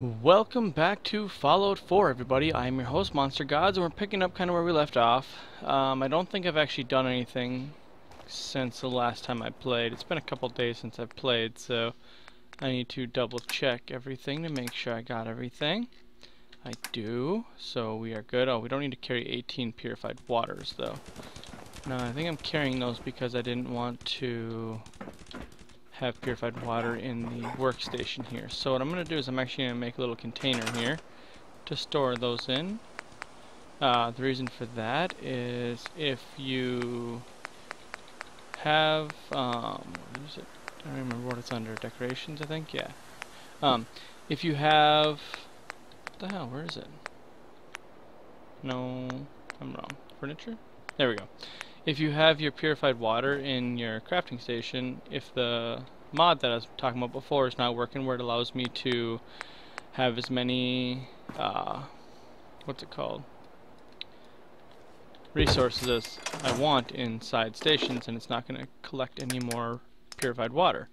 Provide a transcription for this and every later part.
Welcome back to Fallout 4, everybody. I'm your host, Monster Godz, and we're picking up kind of where we left off. Um, I don't think I've actually done anything since the last time I played. It's been a couple days since I've played, so I need to double check everything to make sure I got everything. I do, so we are good. Oh, we don't need to carry 18 purified waters, though. No, I think I'm carrying those because I didn't want to have purified water in the workstation here. So what I'm going to do is I'm actually going to make a little container here to store those in. Uh, the reason for that is if you have, um, what is it? I don't remember what it's under. Decorations, I think? Yeah. Um, if you have, what the hell, where is it? No, I'm wrong. Furniture? There we go if you have your purified water in your crafting station, if the mod that I was talking about before is not working where it allows me to have as many, uh, what's it called, resources as I want inside stations and it's not going to collect any more purified water,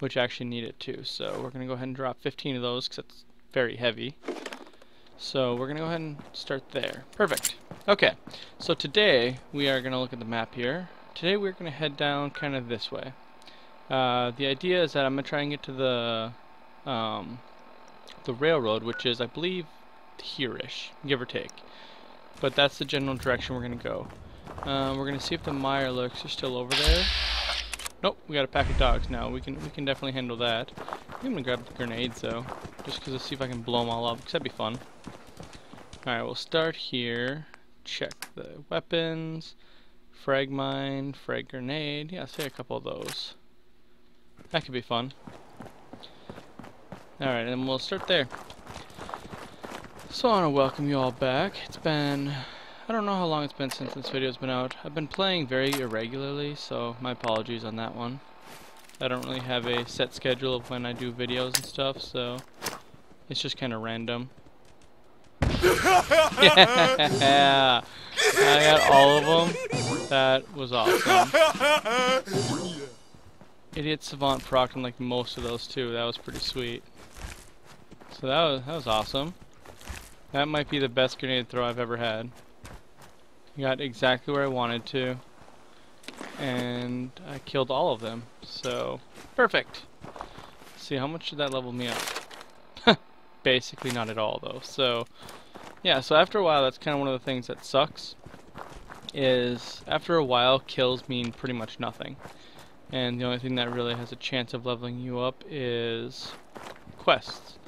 which I actually need it too. So we're going to go ahead and drop 15 of those because it's very heavy. So we're going to go ahead and start there. Perfect. Okay, so today we are going to look at the map here. Today we're going to head down kind of this way. Uh, the idea is that I'm going to try and get to the um, the railroad, which is, I believe, here-ish, give or take. But that's the general direction we're going to go. Uh, we're going to see if the Mirelurks are still over there. Nope, we got a pack of dogs now. We can we can definitely handle that. I'm gonna grab the grenades though, just because to see if I can blow them all up, because that'd be fun. Alright, we'll start here. Check the weapons. Frag mine, frag grenade. Yeah, say a couple of those. That could be fun. Alright, and we'll start there. So I want to welcome you all back. It's been I don't know how long it's been since this video's been out. I've been playing very irregularly, so my apologies on that one. I don't really have a set schedule of when I do videos and stuff, so it's just kind of random. yeah! I got all of them. That was awesome. Idiot Savant procced on like most of those too. That was pretty sweet. So that was, that was awesome. That might be the best grenade throw I've ever had. Got exactly where I wanted to. And I killed all of them. So, perfect. Let's see, how much did that level me up? Basically not at all, though. So, yeah, so after a while, that's kind of one of the things that sucks. Is, after a while, kills mean pretty much nothing. And the only thing that really has a chance of leveling you up is quests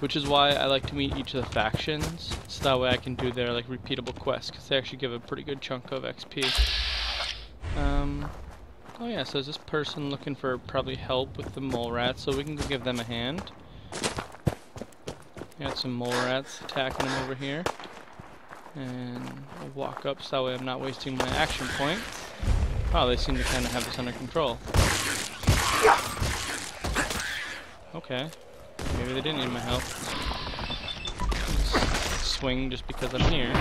which is why I like to meet each of the factions, so that way I can do their like repeatable quests, because they actually give a pretty good chunk of XP. Um, oh yeah, so is this person looking for probably help with the mole rats, so we can go give them a hand. Got some mole rats attacking them over here. And I'll walk up so that way I'm not wasting my action point. Oh, they seem to kind of have this under control. Okay. Maybe they didn't need my help. Just swing just because I'm here.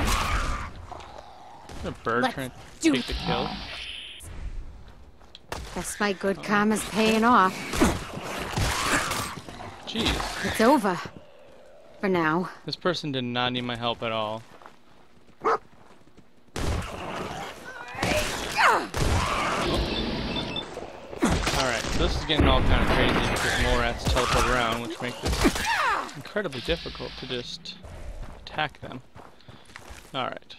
a bird Let's trying to take the kill. Guess my good oh. karma's paying off. Jeez. It's over. For now. This person did not need my help at all. Alright, so this is getting all kind of crazy because more rats teleport around, which makes this incredibly difficult to just attack them. Alright.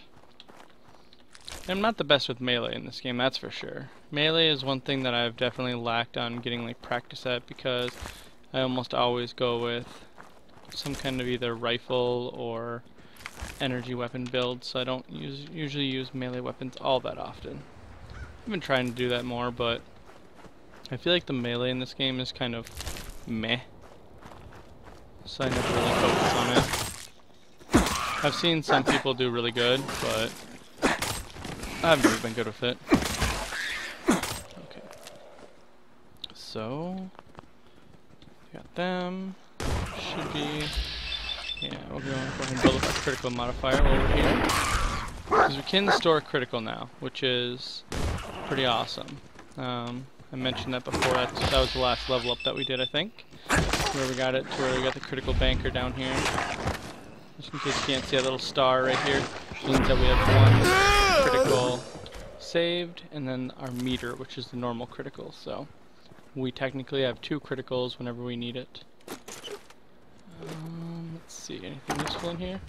I'm not the best with melee in this game, that's for sure. Melee is one thing that I've definitely lacked on getting like practice at because I almost always go with some kind of either rifle or energy weapon build, so I don't use, usually use melee weapons all that often. I've been trying to do that more, but I feel like the melee in this game is kind of meh. So I never really focus on it. I've seen some people do really good, but I've never been good with it. Okay. So, got them. Should be, yeah, we'll go ahead and build up a critical modifier over here. Because we can store critical now, which is pretty awesome. Um, I mentioned that before. That's, that was the last level up that we did, I think. where we got it to where we got the critical banker down here. Just in case you can't see a little star right here, means that we have one critical saved, and then our meter, which is the normal critical. So we technically have two criticals whenever we need it. Um, let's see, anything useful in here?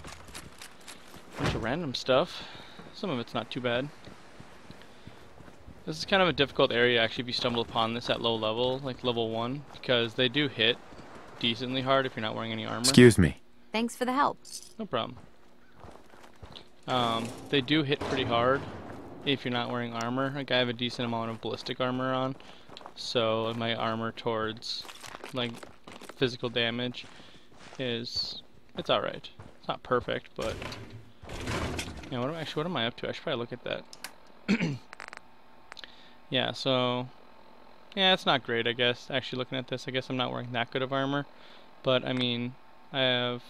Bunch of random stuff. Some of it's not too bad. This is kind of a difficult area actually if you stumble upon this at low level, like level 1, because they do hit decently hard if you're not wearing any armor. Excuse me. Thanks for the help. No problem. Um, they do hit pretty hard if you're not wearing armor. Like I have a decent amount of ballistic armor on, so my armor towards like physical damage is it's all right. It's not perfect, but yeah. What am I, actually what am I up to? I should probably look at that. yeah. So yeah, it's not great. I guess actually looking at this, I guess I'm not wearing that good of armor, but I mean I have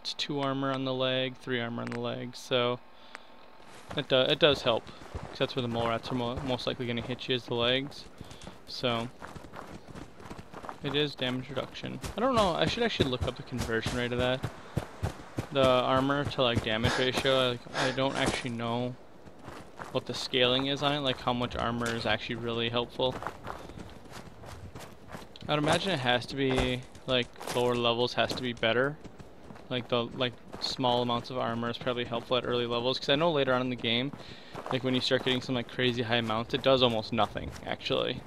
it's two armor on the leg, three armor on the leg, so it, do, it does help. Cause that's where the mole rats are mo most likely going to hit you is the legs. So it is damage reduction. I don't know. I should actually look up the conversion rate of that. The armor to like damage ratio. I don't actually know what the scaling is on it. Like how much armor is actually really helpful. I'd imagine it has to be like lower levels has to be better. Like the like small amounts of armor is probably helpful at early levels because I know later on in the game, like when you start getting some like crazy high amounts, it does almost nothing actually,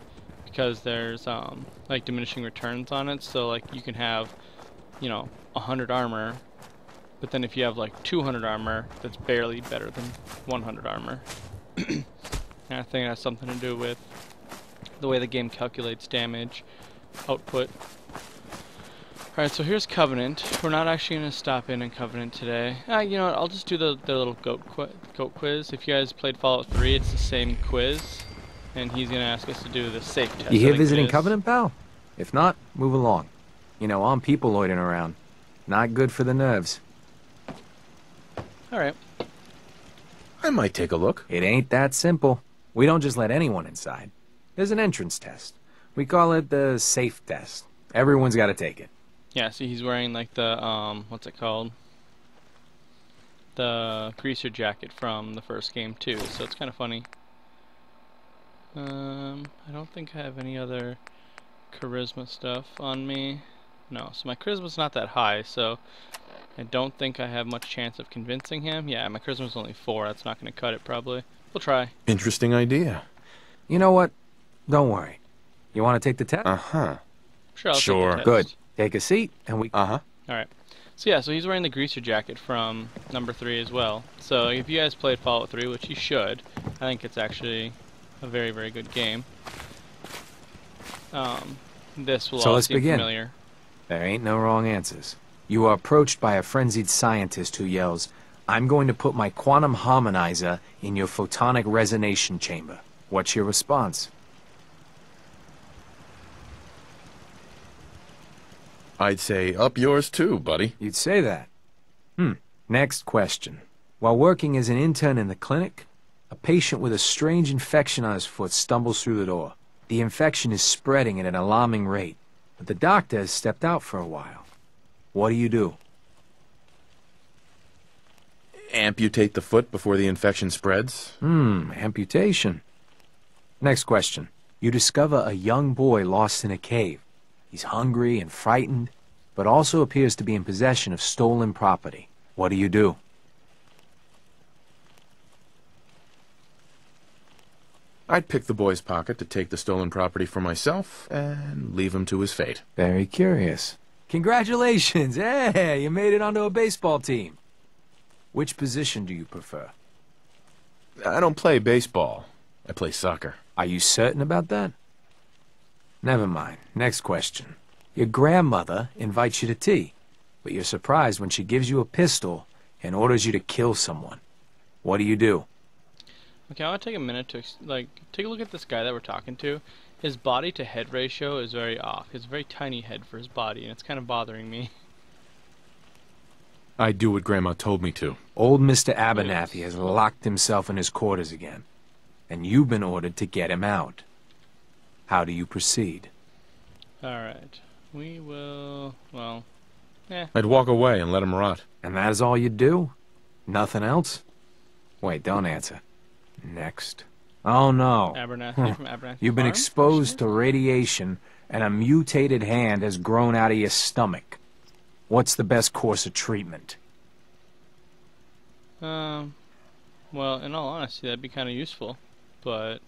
because there's um like diminishing returns on it. So like you can have, you know, 100 armor, but then if you have like 200 armor, that's barely better than 100 armor. and I think that's something to do with the way the game calculates damage output Alright, so here's Covenant. We're not actually going to stop in in Covenant today. Uh, you know what, I'll just do the, the little goat, qu goat quiz. If you guys played Fallout 3, it's the same quiz. And he's going to ask us to do the safe test. You here visiting Covenant, pal? If not, move along. You know, I'm people loitering around. Not good for the nerves. Alright. I might take a look. It ain't that simple. We don't just let anyone inside. There's an entrance test. We call it the safe test. Everyone's got to take it. Yeah, see he's wearing like the, um, what's it called? The greaser jacket from the first game too, so it's kind of funny. Um, I don't think I have any other charisma stuff on me. No, so my charisma's not that high, so I don't think I have much chance of convincing him. Yeah, my charisma's only four, that's not going to cut it probably. We'll try. Interesting idea. You know what? Don't worry. You want to take the test? Uh-huh. Sure, I'll Sure. take the Good. Take a seat, and we... Uh-huh. Alright. So yeah, so he's wearing the greaser jacket from number three as well. So if you guys played Fallout 3, which you should, I think it's actually a very, very good game. Um, this will So all let's seem begin. familiar. There ain't no wrong answers. You are approached by a frenzied scientist who yells, I'm going to put my quantum harmonizer in your photonic resonation chamber. What's your response? I'd say up yours too, buddy. You'd say that. Hmm. Next question. While working as an intern in the clinic, a patient with a strange infection on his foot stumbles through the door. The infection is spreading at an alarming rate, but the doctor has stepped out for a while. What do you do? Amputate the foot before the infection spreads? Hmm, amputation. Next question. You discover a young boy lost in a cave. He's hungry and frightened, but also appears to be in possession of stolen property. What do you do? I'd pick the boy's pocket to take the stolen property for myself and leave him to his fate. Very curious. Congratulations! Hey, you made it onto a baseball team. Which position do you prefer? I don't play baseball. I play soccer. Are you certain about that? Never mind. Next question. Your grandmother invites you to tea, but you're surprised when she gives you a pistol and orders you to kill someone. What do you do? Okay, I want to take a minute to like take a look at this guy that we're talking to. His body to head ratio is very off. He has a very tiny head for his body, and it's kind of bothering me. I do what Grandma told me to. Old Mr. Abernathy has locked himself in his quarters again, and you've been ordered to get him out. How do you proceed? All right. We will. Well, Eh. I'd walk away and let him rot. And that is all you'd do? Nothing else? Wait, don't answer. Next. Oh no. Abernathy from Abernathy. You've been Farm? exposed to radiation and a mutated hand has grown out of your stomach. What's the best course of treatment? Um. Well, in all honesty, that'd be kind of useful, but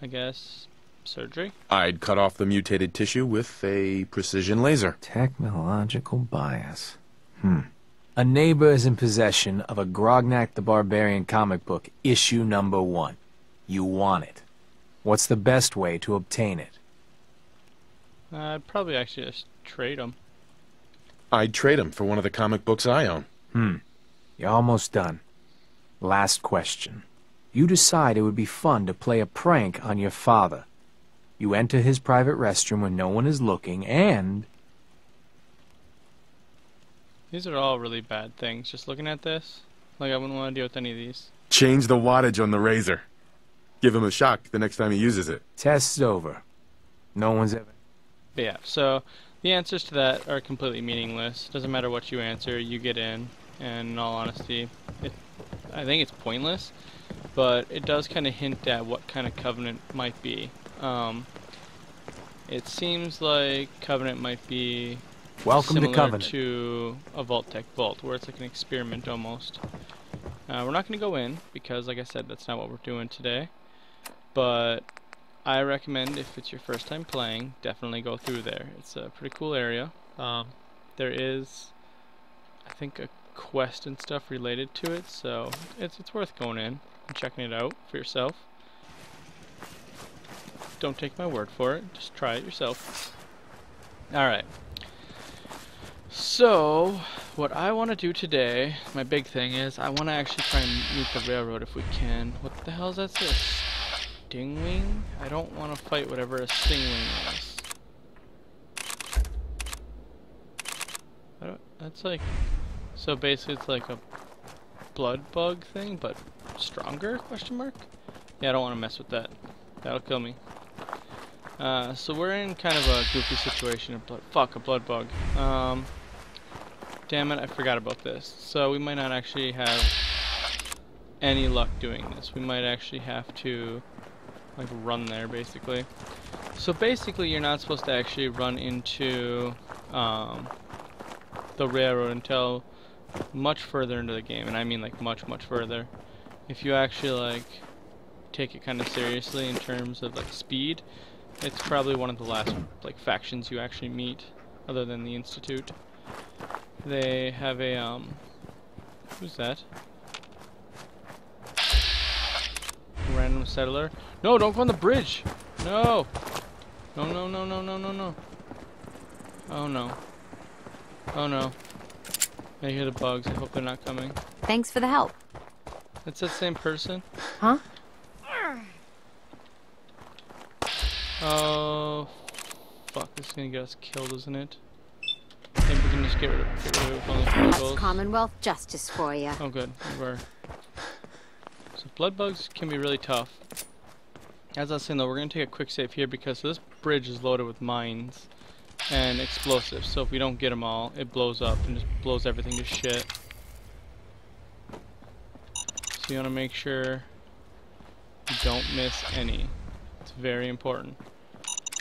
I guess surgery. I'd cut off the mutated tissue with a precision laser. Technological bias. Hmm. A neighbor is in possession of a Grognak the Barbarian comic book, issue number one. You want it. What's the best way to obtain it? I'd probably actually just trade them. I'd trade him for one of the comic books I own. Hmm. You're almost done. Last question. You decide it would be fun to play a prank on your father. You enter his private restroom when no one is looking, and These are all really bad things. Just looking at this, like I wouldn't want to deal with any of these. Change the wattage on the razor. Give him a shock the next time he uses it. test's over. No one's ever. But yeah, so the answers to that are completely meaningless. Doesn't matter what you answer, you get in. And in all honesty, it, I think it's pointless. But it does kind of hint at what kind of Covenant might be. Um, it seems like Covenant might be Welcome similar to Covenant. to a Vault-Tec Vault, where it's like an experiment almost. Uh, we're not going to go in because, like I said, that's not what we're doing today. But I recommend if it's your first time playing, definitely go through there. It's a pretty cool area. Um, there is, I think, a quest and stuff related to it, so it's it's worth going in and checking it out for yourself. Don't take my word for it; just try it yourself. All right. So, what I want to do today, my big thing is, I want to actually try and meet the railroad if we can. What the hell is that? This stingwing? I don't want to fight whatever a stingwing is. That's like, so basically it's like a blood bug thing, but stronger? Question mark. Yeah, I don't want to mess with that. That'll kill me. Uh, so we're in kind of a goofy situation. A blood, fuck, a blood bug. Um, damn it, I forgot about this. So we might not actually have any luck doing this. We might actually have to like run there basically. So basically you're not supposed to actually run into um, the railroad until much further into the game and I mean like much much further. If you actually like take it kind of seriously in terms of like speed, it's probably one of the last like factions you actually meet other than the Institute. They have a um who's that? Random settler. No, don't go on the bridge. No. No, no, no, no, no, no, no. Oh no. Oh no. I hear the bugs. I hope they're not coming. Thanks for the help. It's that same person. Huh? Oh, fuck! This is gonna get us killed, isn't it? Maybe we can just get rid of, get rid of of the That's vehicles. Commonwealth justice for you. Oh, good. we're... So blood bugs can be really tough. As I was saying though, we're gonna take a quick save here because this bridge is loaded with mines and explosives. So if we don't get them all, it blows up and just blows everything to shit. So you wanna make sure you don't miss any. Very important.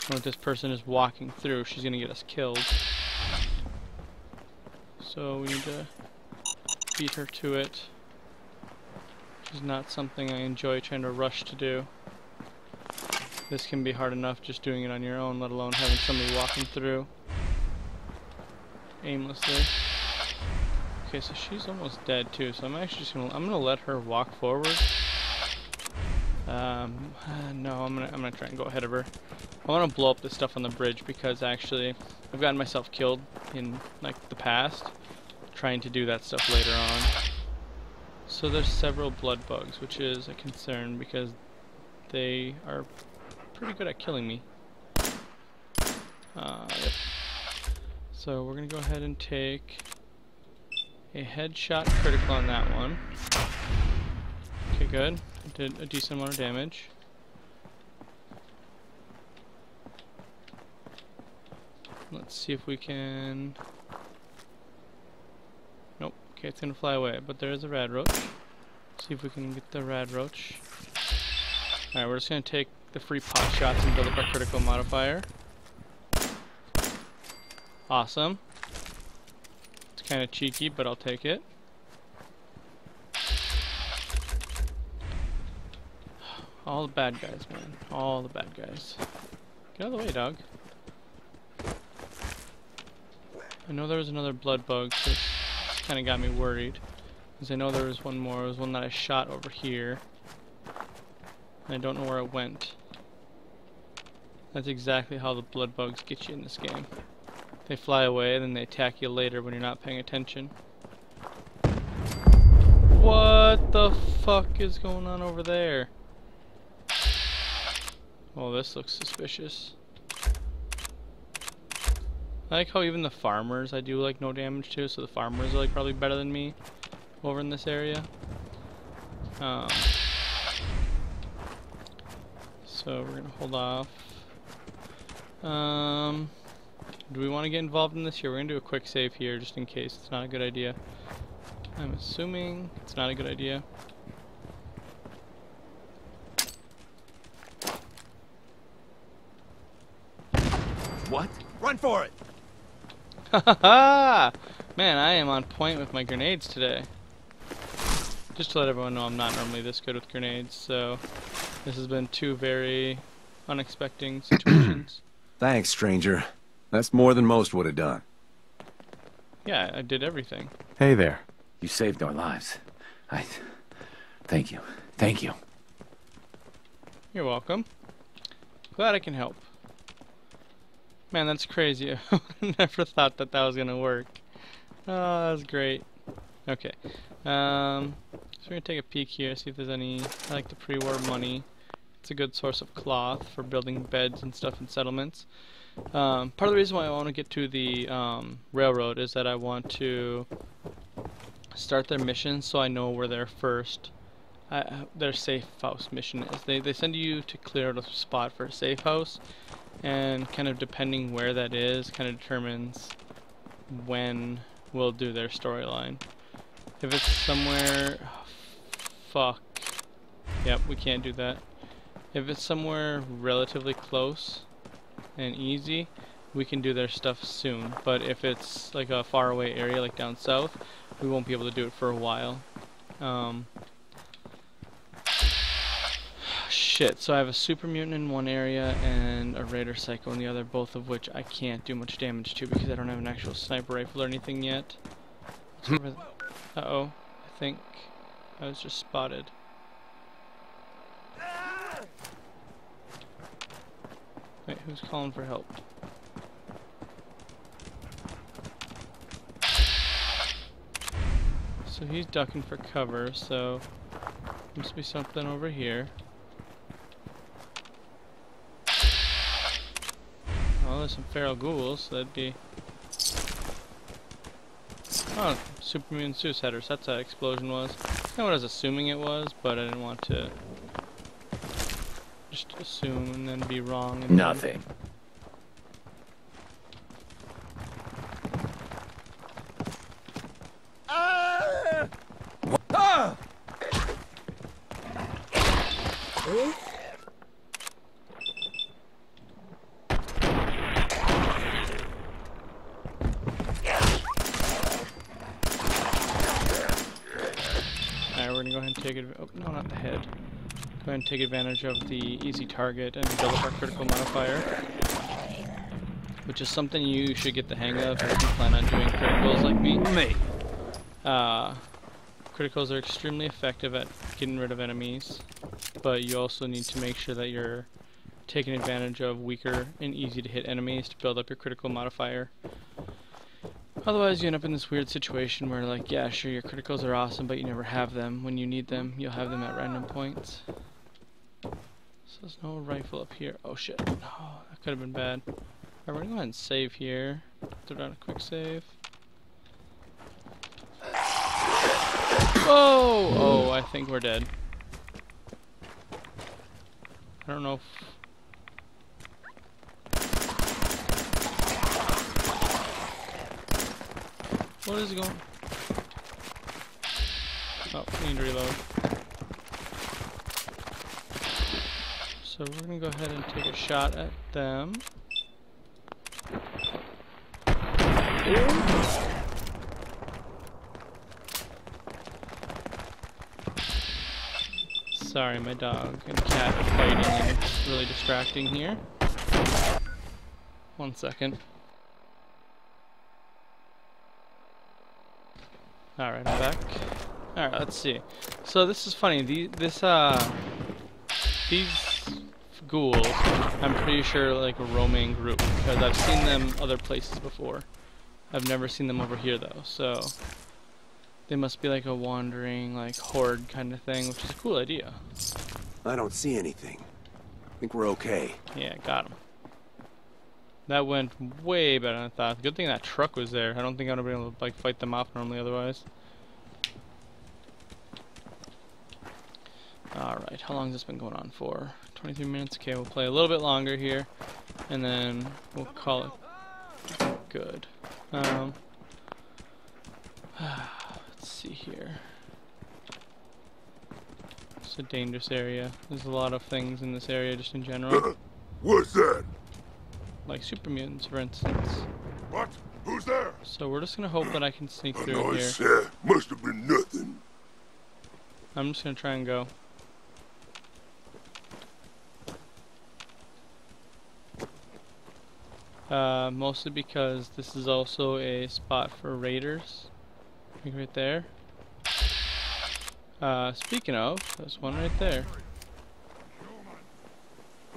When this person is walking through, she's gonna get us killed. So we need to beat her to it. Which is not something I enjoy trying to rush to do. This can be hard enough just doing it on your own, let alone having somebody walking through aimlessly. Okay, so she's almost dead too, so I'm actually just gonna I'm gonna let her walk forward. Um, no, I'm gonna I'm gonna try and go ahead of her. I want to blow up this stuff on the bridge because actually I've gotten myself killed in like the past trying to do that stuff later on. So there's several blood bugs, which is a concern because they are pretty good at killing me. Uh, yep. So we're gonna go ahead and take a headshot critical on that one. Okay, good. Did a decent amount of damage. Let's see if we can... Nope. Okay, it's gonna fly away, but there is a rad roach. See if we can get the rad roach. Alright, we're just gonna take the free pot shots and build up our critical modifier. Awesome. It's kind of cheeky, but I'll take it. All the bad guys, man. All the bad guys. Get out of the way, dog. I know there was another blood bug, so this kind of got me worried. Because I know there was one more. There was one that I shot over here. And I don't know where it went. That's exactly how the blood bugs get you in this game. They fly away, and then they attack you later when you're not paying attention. What the fuck is going on over there? Oh, this looks suspicious. I like how even the farmers I do like no damage to, so the farmers are like probably better than me over in this area. Um, so we're gonna hold off. Um, do we want to get involved in this here? We're gonna do a quick save here just in case it's not a good idea. I'm assuming it's not a good idea. What? Run for it! Ha Man, I am on point with my grenades today. Just to let everyone know I'm not normally this good with grenades, so this has been two very unexpected situations. Thanks, stranger. That's more than most would have done. yeah, I did everything. Hey there. You saved our lives. I... Thank you. Thank you. You're welcome. Glad I can help. Man, that's crazy. I never thought that that was gonna work. Oh, that was great. Okay. Um, so we're gonna take a peek here, see if there's any. I like the pre-war money. It's a good source of cloth for building beds and stuff in settlements. Um, part of the reason why I want to get to the um, railroad is that I want to start their mission so I know where their first, uh, their safe house mission is. They they send you to clear out a spot for a safe house, and kind of depending where that is, kind of determines when we'll do their storyline. If it's somewhere, fuck. Yep, we can't do that. If it's somewhere relatively close and easy, we can do their stuff soon. But if it's like a faraway area, like down south, we won't be able to do it for a while. Um, shit, so I have a super mutant in one area and a raider psycho in the other, both of which I can't do much damage to because I don't have an actual sniper rifle or anything yet. Uh oh, I think I was just spotted. Wait, who's calling for help? So he's ducking for cover, so must be something over here. Oh, there's some feral ghouls, so that'd be... Oh, super mutant Zeus that's that explosion was. That's what I was assuming it was, but I didn't want to just assume and then be wrong. Nothing. Alright, we're gonna go ahead and take it. Oh, no, not the head. Go ahead and take advantage of the easy target and build up our critical modifier. Which is something you should get the hang of if you plan on doing criticals like me. Me. Uh, criticals are extremely effective at getting rid of enemies, but you also need to make sure that you're taking advantage of weaker and easy to hit enemies to build up your critical modifier. Otherwise, you end up in this weird situation where, like, yeah, sure, your criticals are awesome, but you never have them. When you need them, you'll have them at random points. So there's no rifle up here. Oh shit. Oh, that could have been bad. Alright, we're gonna go ahead and save here. Throw down a quick save. Whoa! Oh, I think we're dead. I don't know. What is going? Oh, need to reload. So we're gonna go ahead and take a shot at them. Sorry, my dog and cat are fighting and it's really distracting here. One second. Alright, I'm back. Alright, let's see. So this is funny. The, this, uh, these ghouls, I'm pretty sure like a roaming group because I've seen them other places before. I've never seen them over here though, so they must be like a wandering, like horde kind of thing, which is a cool idea. I don't see anything. Think we're okay. Yeah, got him. That went way better than I thought. Good thing that truck was there. I don't think I would have been able to like fight them off normally otherwise. Alright, how long has this been going on for? 23 minutes. Okay, we'll play a little bit longer here, and then we'll call it good. Um, let's see here. It's a dangerous area. There's a lot of things in this area just in general. What's that? like super mutants, for instance. What? Who's there? So we're just gonna hope that I can sneak through here. Must have been nothing. I'm just gonna try and go. Uh, mostly because this is also a spot for raiders. Right there. Uh, speaking of, there's one right there.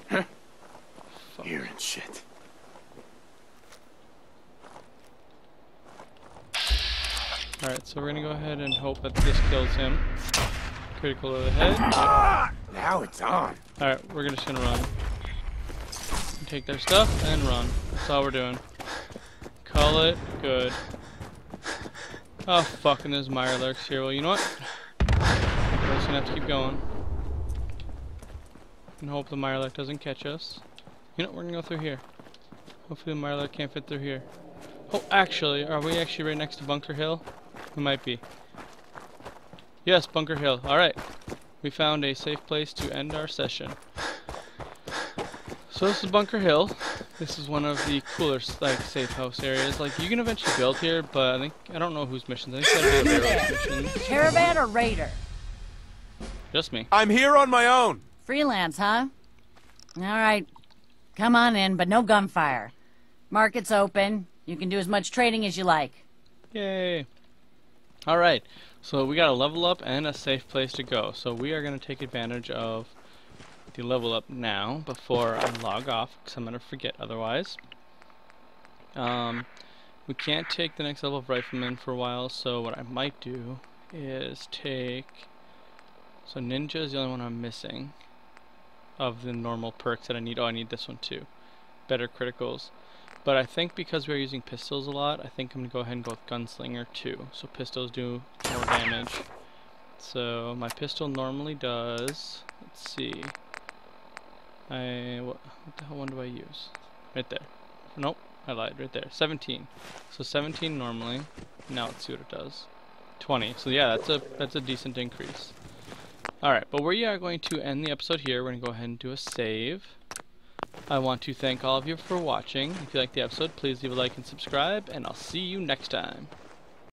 Fuck. Hearing shit. Alright, so we're gonna go ahead and hope that this kills him. Critical of the head. Now it's on. Alright, we're just gonna run. Take their stuff and run. That's all we're doing. Call it good. Oh fucking there's Mirelurks here. Well, you know what? We're just gonna have to keep going. And hope the Mirelurk doesn't catch us. You know, we're gonna go through here. Hopefully the Mirelurk can't fit through here. Oh, actually, are we actually right next to Bunker Hill? We might be. Yes, Bunker Hill. Alright. We found a safe place to end our session. So this is Bunker Hill. This is one of the cooler like safe house areas. Like you can eventually build here, but I think I don't know whose missions. I think that'll be Barrow's missions. Caravan or raider? Just me. I'm here on my own. Freelance, huh? All right. Come on in, but no gunfire. Market's open. You can do as much trading as you like. Yay! All right. So we got a level up and a safe place to go. So we are going to take advantage of the level up now before I log off because I'm going to forget otherwise. Um, we can't take the next level of rifleman for a while, so what I might do is take... So ninja is the only one I'm missing of the normal perks that I need. Oh, I need this one too. Better criticals. But I think because we're using pistols a lot, I think I'm going to go ahead and go with gunslinger too. So pistols do more damage. So my pistol normally does, let's see, I, what, the hell one do I use? Right there. Nope, I lied, right there. 17. So 17 normally. Now let's see what it does. 20. So yeah, that's a that's a decent increase. Alright, but we are going to end the episode here. We're to go ahead and do a save. I want to thank all of you for watching. If you liked the episode, please leave a like and subscribe, and I'll see you next time.